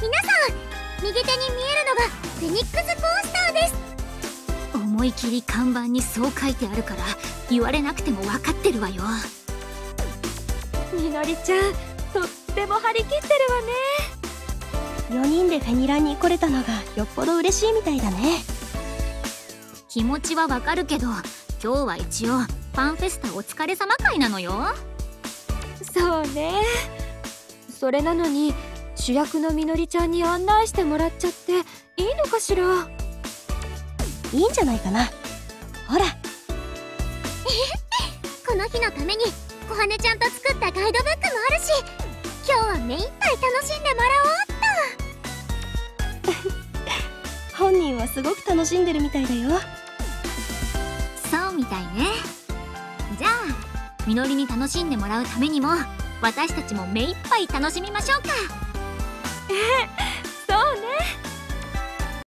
皆さん右手に見えるのがフェニックスコースターです。思い切り看板にそう書いてあるから言われなくても分かってるわよ。みのりちゃんとっても張り切ってるわね。4人でフェニランに来れたのがよっぽど嬉しいみたいだね。気持ちはわかるけど今日は一応ファンフェスタお疲れ様会なのよ。そうね。それなのに主役のみのりちゃんに案内してもらっちゃっていいのかしら？いいんじゃないかな。ほら。この日のために小羽ちゃんと作ったガイドブックもあるし今日は目いっぱい楽しんでもらおうっと。本人はすごく楽しんでるみたいだよ。そうみたいね。じゃあみのりに楽しんでもらうためにも私たちも目いっぱい楽しみましょうかえ